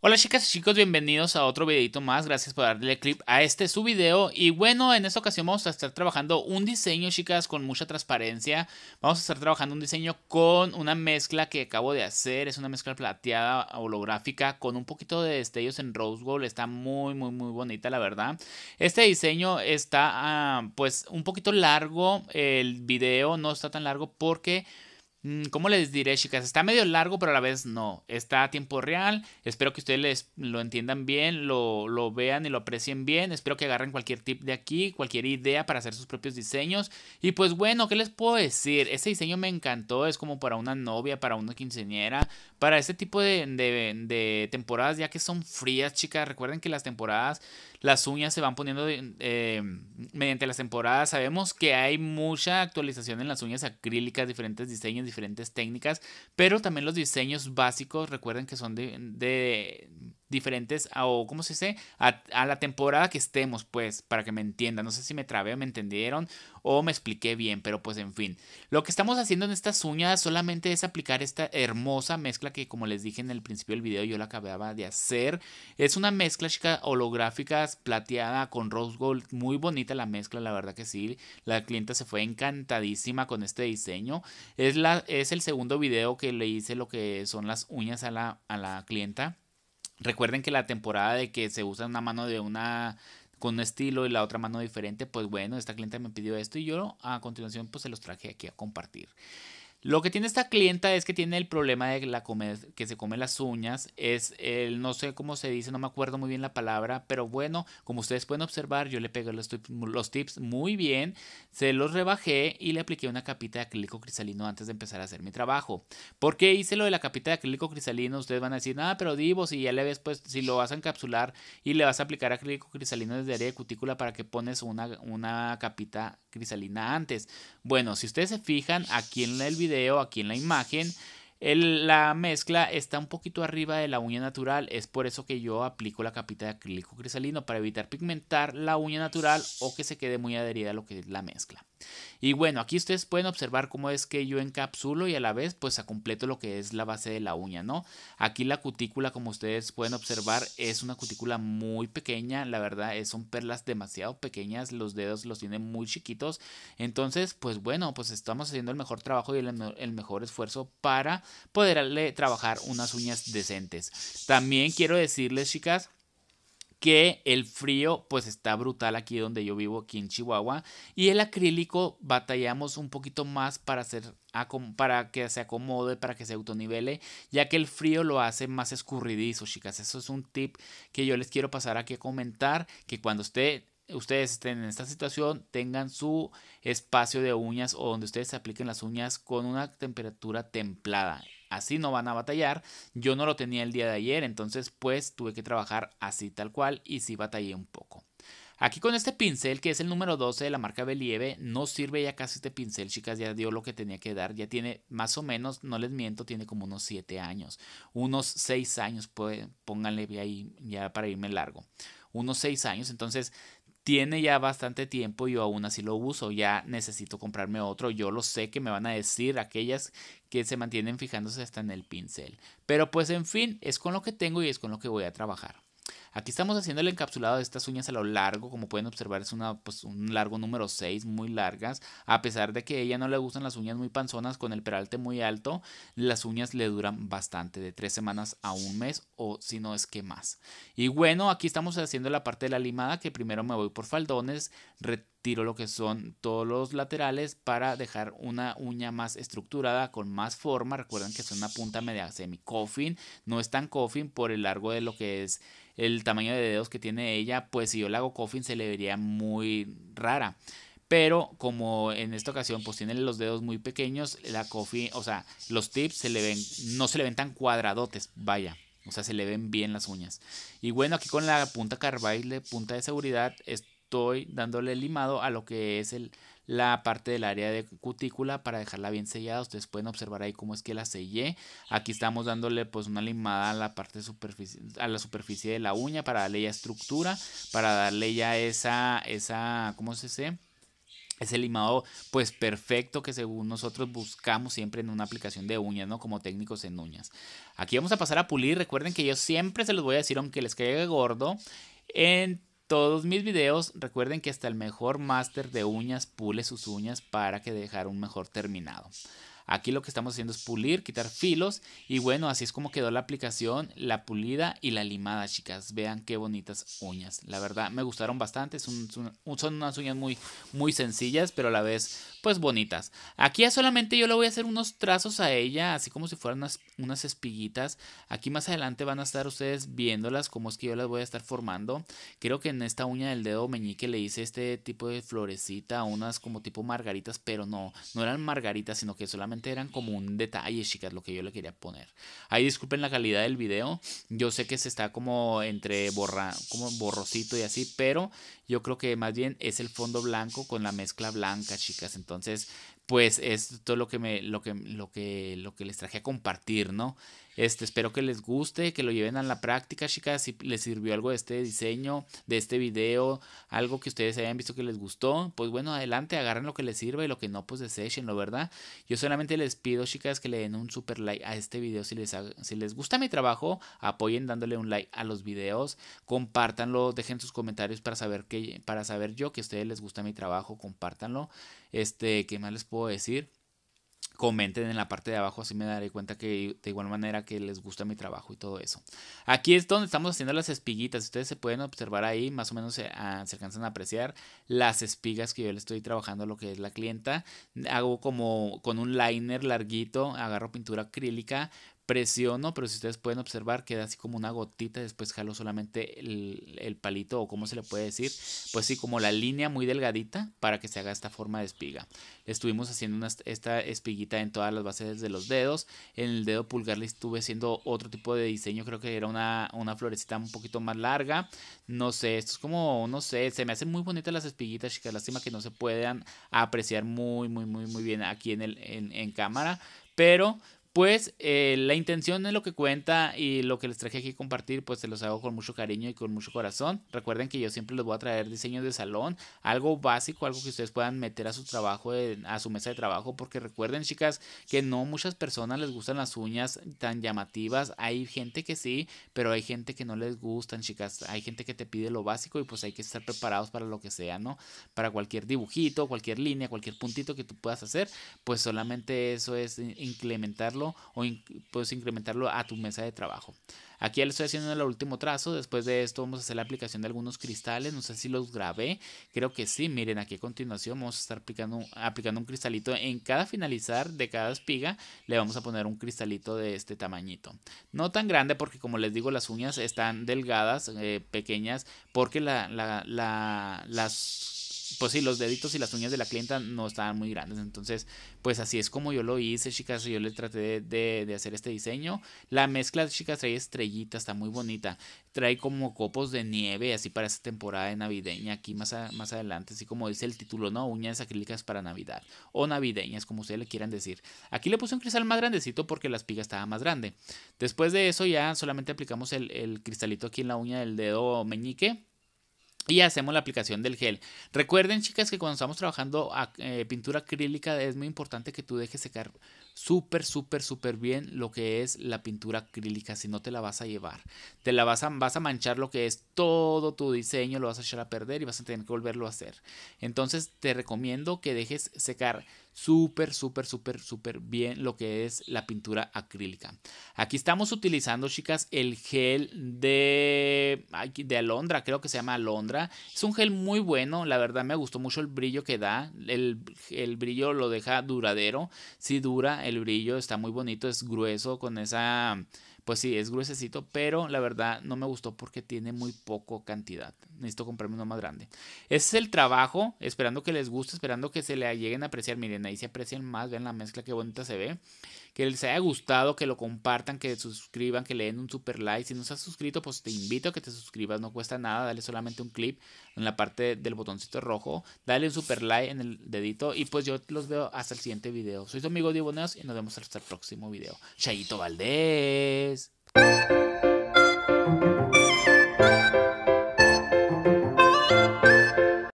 Hola chicas y chicos, bienvenidos a otro videito más, gracias por darle clip a este su video. Y bueno, en esta ocasión vamos a estar trabajando un diseño chicas con mucha transparencia, vamos a estar trabajando un diseño con una mezcla que acabo de hacer, es una mezcla plateada holográfica con un poquito de destellos en rose gold, está muy muy muy bonita la verdad, este diseño está ah, pues un poquito largo, el video. No está tan largo porque ¿Cómo les diré, chicas? Está medio largo, pero a la vez no. Está a tiempo real. Espero que ustedes lo entiendan bien, lo, lo, vean y lo aprecien bien. Espero que agarren cualquier tip de aquí, cualquier idea para hacer sus propios diseños. Y pues bueno, ¿qué les puedo decir? Ese diseño me encantó. Es como para una novia, para una quinceañera, para este tipo de, de temporadas, ya que son frías, chicas. Recuerden que las temporadas las uñas se van poniendo eh, mediante las temporadas. Sabemos que hay mucha actualización en las uñas acrílicas, diferentes diseños, diferentes técnicas, pero también los diseños básicos, recuerden que son de diferentes o cómo se dice a, a, la temporada que estemos pues para que me entiendan. No sé si me trabé o me entendieron o me expliqué bien pero pues en fin. Lo que estamos haciendo en estas uñas solamente es aplicar esta hermosa mezcla que como les dije en el principio del video yo la acababa de hacer. Es una mezcla chica holográfica plateada con rose gold. Muy bonita la mezcla la verdad que sí. La clienta se fue encantadísima con este diseño. Es la es el segundo video que le hice lo que son las uñas a la, a la clienta Recuerden que la temporada de que se usa una mano de una con un estilo y la otra mano diferente, pues bueno, esta cliente me pidió esto y yo a continuación pues se los traje aquí a compartir. Lo que tiene esta clienta es que tiene el problema de la que se come las uñas. Es el, no sé cómo se dice, no me acuerdo muy bien la palabra, pero bueno, como ustedes pueden observar, yo le pegué los, tips muy bien, se los rebajé y le apliqué una capita de acrílico cristalino antes de empezar a hacer mi trabajo. ¿Por qué hice lo de la capita de acrílico cristalino? Ustedes van a decir, nada, pero Divo, si ya le ves, pues si lo vas a encapsular y le vas a aplicar acrílico cristalino desde área de cutícula para que pones una, una capita cristalina antes. Bueno, si ustedes se fijan aquí en el video, aquí en la imagen, la mezcla está un poquito arriba de la uña natural, es por eso que yo aplico la capita de acrílico cristalino para evitar pigmentar la uña natural o que se quede muy adherida a lo que es la mezcla. Y bueno, aquí ustedes pueden observar cómo es que yo encapsulo y a la vez pues a completo lo que es la base de la uña, ¿no? Aquí la cutícula como ustedes pueden observar es una cutícula muy pequeña, la verdad son perlas demasiado pequeñas, los dedos los tienen muy chiquitos, entonces pues bueno, pues estamos haciendo el mejor trabajo y el, el mejor esfuerzo para poderle trabajar unas uñas decentes. También quiero decirles chicas, que el frío pues está brutal aquí donde yo vivo, aquí en Chihuahua. Y el acrílico batallamos un poquito más para, hacer, para que se acomode, para que se autonivele, ya que el frío lo hace más escurridizo, chicas. Eso es un tip que yo les quiero pasar aquí a comentar, que cuando usted ustedes estén en esta situación tengan su espacio de uñas o donde ustedes se apliquen las uñas con una temperatura templada así no van a batallar. Yo no lo tenía el día de ayer, entonces pues tuve que trabajar así tal cual y sí batallé un poco. Aquí con este pincel, que es el número 12 de la marca Believe, no sirve ya casi este pincel, chicas, ya dio lo que tenía que dar, ya tiene más o menos, no les miento, tiene como unos 7 años, unos 6 años, pues, pónganle ahí ya para irme largo, unos 6 años, entonces tiene ya bastante tiempo y yo aún así lo uso, ya necesito comprarme otro, yo lo sé que me van a decir aquellas que se mantienen fijándose hasta en el pincel, pero pues en fin, es con lo que tengo y es con lo que voy a trabajar. Aquí estamos haciendo el encapsulado de estas uñas a lo largo, como pueden observar es una, pues, un largo número 6, muy largas, a pesar de que a ella no le gustan las uñas muy panzonas con el peralte muy alto, las uñas le duran bastante, de 3 semanas a un mes o si no es que más. Y bueno, aquí estamos haciendo la parte de la limada que primero me voy por faldones, retiro lo que son todos los laterales para dejar una uña más estructurada con más forma, recuerden que es una punta media semi coffin, no es tan coffin por el largo de lo que es el tamaño de dedos que tiene ella, pues si yo le hago coffin se le vería muy rara. Pero como en esta ocasión pues tiene los dedos muy pequeños, la coffin, o sea, los tips se le ven, no se le ven tan cuadradotes, vaya. O sea, se le ven bien las uñas. Y bueno, aquí con la punta carbide, punta de seguridad, estoy dándole limado a lo que es el, la parte del área de cutícula para dejarla bien sellada. Ustedes pueden observar ahí cómo es que la sellé. Aquí estamos dándole pues una limada a la parte superficie, a la superficie de la uña para darle ya estructura, para darle ya esa, esa, ¿cómo se dice? es el limado pues perfecto que según nosotros buscamos siempre en una aplicación de uñas, ¿no? Como técnicos en uñas. Aquí vamos a pasar a pulir. Recuerden que yo siempre se los voy a decir, aunque les caiga gordo, en todos mis videos, recuerden que hasta el mejor máster de uñas pule sus uñas para que dejar un mejor terminado. Aquí lo que estamos haciendo es pulir, quitar filos y bueno, así es como quedó la aplicación, la pulida y la limada, chicas. Vean qué bonitas uñas. La verdad me gustaron bastante, son, unas uñas muy, muy sencillas, pero a la vez pues bonitas. Aquí solamente yo le voy a hacer unos trazos a ella, así como si fueran unas, unas espiguitas. Aquí más adelante van a estar ustedes viéndolas, como es que yo las voy a estar formando. Creo que en esta uña del dedo meñique le hice este tipo de florecita, unas como tipo margaritas, pero no, no eran margaritas, sino que solamente eran como un detalle, chicas, lo que yo le quería poner. Ahí disculpen la calidad del video. Yo sé que se está como entre borra, como borrosito y así, pero yo creo que más bien es el fondo blanco con la mezcla blanca, chicas. Entonces, entonces, pues es todo lo que me, lo que, lo que, lo que les traje a compartir, ¿no? Este, espero que les guste, que lo lleven a la práctica, chicas. Si les sirvió algo de este diseño, de este video, algo que ustedes hayan visto que les gustó, pues bueno, adelante, agarren lo que les sirva y lo que no, pues deséchenlo, ¿verdad? Yo solamente les pido, chicas, que le den un super like a este video si les, si les gusta mi trabajo, apoyen dándole un like a los videos, compártanlo, dejen sus comentarios para saber que, para saber yo que a ustedes les gusta mi trabajo, compártanlo. Este, ¿qué más les puedo decir? comenten en la parte de abajo, así me daré cuenta que de igual manera que les gusta mi trabajo y todo eso. Aquí es donde estamos haciendo las espiguitas. Ustedes se pueden observar ahí, más o menos se, ah, alcanzan a apreciar las espigas que yo le estoy trabajando lo que es la clienta. Hago como con un liner larguito, agarro pintura acrílica, presiono, pero si ustedes pueden observar, queda así como una gotita, después jalo solamente el, palito o como se le puede decir, pues sí, como la línea muy delgadita para que se haga esta forma de espiga. Estuvimos haciendo esta espiguita en todas las bases de los dedos, en el dedo pulgar le estuve haciendo otro tipo de diseño, creo que era una, una florecita un poquito más larga, no sé, esto es como, no sé, se me hacen muy bonitas las espiguitas, chicas, lástima que no se puedan apreciar muy, muy, muy, muy bien aquí en, el, en, en cámara, pero pues eh, la intención es lo que cuenta y lo que les traje aquí compartir, pues se los hago con mucho cariño y con mucho corazón. Recuerden que yo siempre les voy a traer diseños de salón, algo básico, algo que ustedes puedan meter a su trabajo, a su mesa de trabajo, porque recuerden chicas que no muchas personas les gustan las uñas tan llamativas. Hay gente que sí, pero hay gente que no les gustan, chicas. Hay gente que te pide lo básico y pues hay que estar preparados para lo que sea, ¿no? Para cualquier dibujito, cualquier línea, cualquier puntito que tú puedas hacer, pues solamente eso es incrementarlo o puedes incrementarlo a tu mesa de trabajo. Aquí ya le estoy haciendo el último trazo. Después de esto vamos a hacer la aplicación de algunos cristales. No sé si los grabé. Creo que sí. Miren, aquí a continuación vamos a estar aplicando, un cristalito. En cada finalizar de cada espiga le vamos a poner un cristalito de este tamañito. No tan grande porque como les digo las uñas están delgadas, eh, pequeñas. Porque la, las pues sí, los deditos y las uñas de la clienta no estaban muy grandes. Entonces, pues así es como yo lo hice, chicas. Yo le traté de, hacer este diseño. La mezcla, chicas, trae estrellitas, está muy bonita. Trae como copos de nieve, así para esta temporada de navideña. Aquí más, adelante, así como dice el título, ¿no? Uñas acrílicas para Navidad. O navideñas, como ustedes le quieran decir. Aquí le puse un cristal más grandecito porque la espiga estaba más grande. Después de eso ya solamente aplicamos el, el cristalito aquí en la uña del dedo meñique y hacemos la aplicación del gel. Recuerden, chicas, que cuando estamos trabajando a, eh, pintura acrílica es muy importante que tú dejes secar súper, súper, súper bien lo que es la pintura acrílica. Si no te la vas a llevar, te la vas a, vas a manchar lo que es todo tu diseño, lo vas a echar a perder y vas a tener que volverlo a hacer. Entonces, te recomiendo que dejes secar súper, súper, súper, súper bien lo que es la pintura acrílica. Aquí estamos utilizando, chicas, el gel de, de alondra, creo que se llama alondra. Es un gel muy bueno, la verdad me gustó mucho el brillo que da. El, el brillo lo deja duradero. Si dura, el brillo está muy bonito, es grueso con esa pues sí, es gruesecito, pero la verdad no me gustó porque tiene muy poco cantidad. Necesito comprarme uno más grande. Ese es el trabajo, esperando que les guste, esperando que se le lleguen a apreciar. Miren, ahí se aprecian más, vean la mezcla, qué bonita se ve que les haya gustado, que lo compartan, que suscriban, que le den un super like. Si no estás suscrito, pues te invito a que te suscribas, no cuesta nada, dale solamente un clip en la parte del botoncito rojo, dale un super like en el dedito y pues yo los veo hasta el siguiente video. Soy tu amigo Diego Neos y nos vemos hasta el próximo video. Chayito Valdés.